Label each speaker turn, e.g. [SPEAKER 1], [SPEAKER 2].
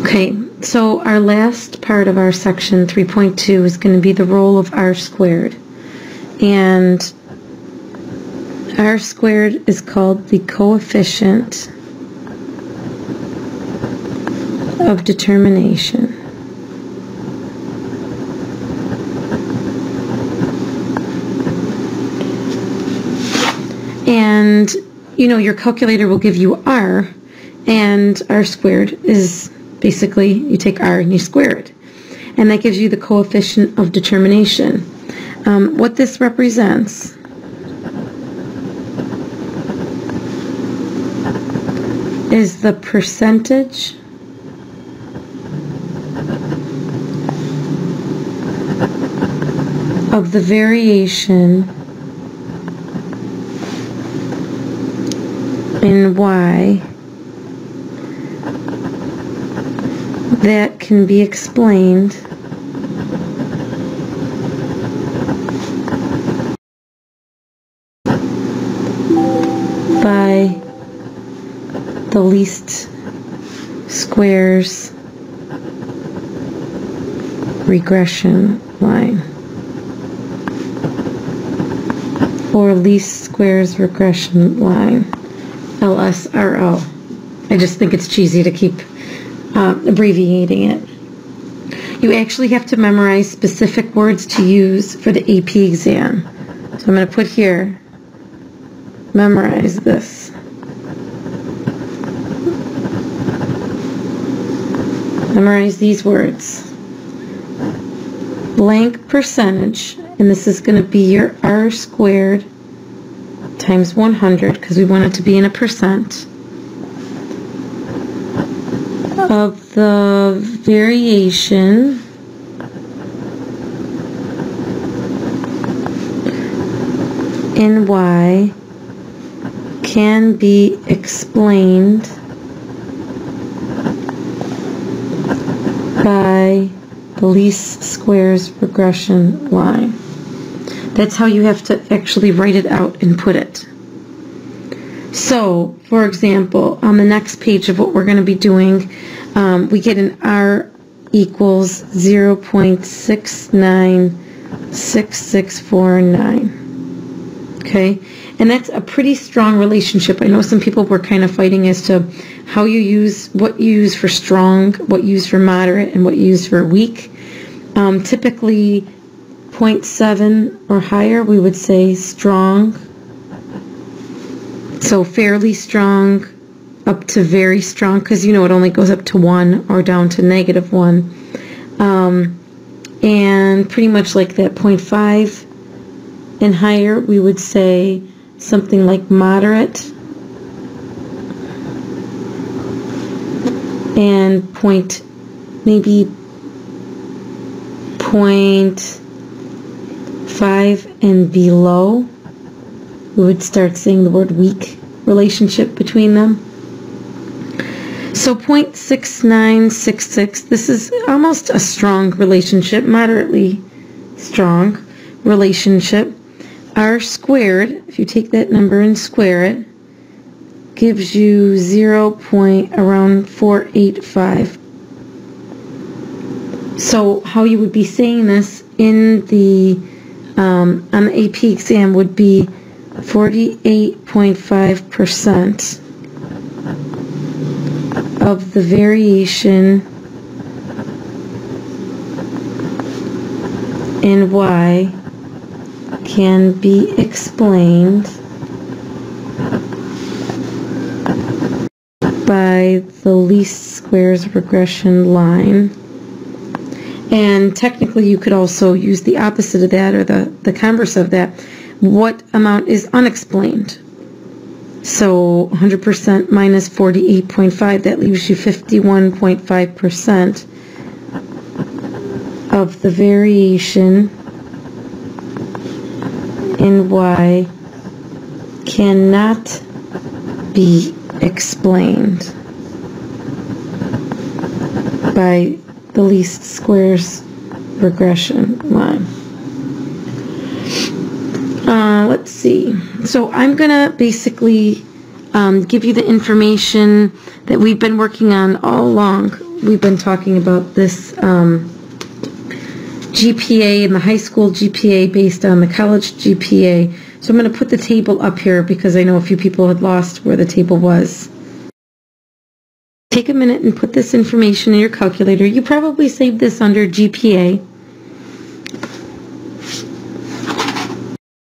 [SPEAKER 1] Okay, so our last part of our section 3.2 is going to be the role of r squared. And r squared is called the coefficient of determination. And, you know, your calculator will give you r, and r squared is basically you take r and you square it. And that gives you the coefficient of determination. Um, what this represents is the percentage of the variation in y that can be explained by the least squares regression line or least squares regression line LSRL. I just think it's cheesy to keep uh, abbreviating it. You actually have to memorize specific words to use for the AP exam. So I'm going to put here, memorize this. Memorize these words. Blank percentage, and this is going to be your R squared times 100, because we want it to be in a percent of the variation in y can be explained by the least squares regression line. That's how you have to actually write it out and put it. So, for example, on the next page of what we're going to be doing, um, we get an R equals 0.696649. Okay, and that's a pretty strong relationship. I know some people were kind of fighting as to how you use, what you use for strong, what you use for moderate, and what you use for weak. Um, typically, 0.7 or higher, we would say strong. So fairly strong, up to very strong because you know it only goes up to 1 or down to negative 1. Um, and pretty much like that 0.5 and higher we would say something like moderate and point maybe point five and below we would start saying the word weak relationship between them so 0.6966, this is almost a strong relationship, moderately strong relationship. R squared, if you take that number and square it, gives you 0. Point around 485. So how you would be saying this in the um, on the AP exam would be 48.5 percent of the variation in y can be explained by the least squares regression line. And technically you could also use the opposite of that or the, the converse of that. What amount is unexplained? So 100% minus 48.5, that leaves you 51.5% of the variation in y cannot be explained by the least squares regression line. Uh, let's see. So I'm going to basically um, give you the information that we've been working on all along we've been talking about this um, GPA and the high school GPA based on the college GPA. So I'm going to put the table up here because I know a few people had lost where the table was. Take a minute and put this information in your calculator. You probably saved this under GPA.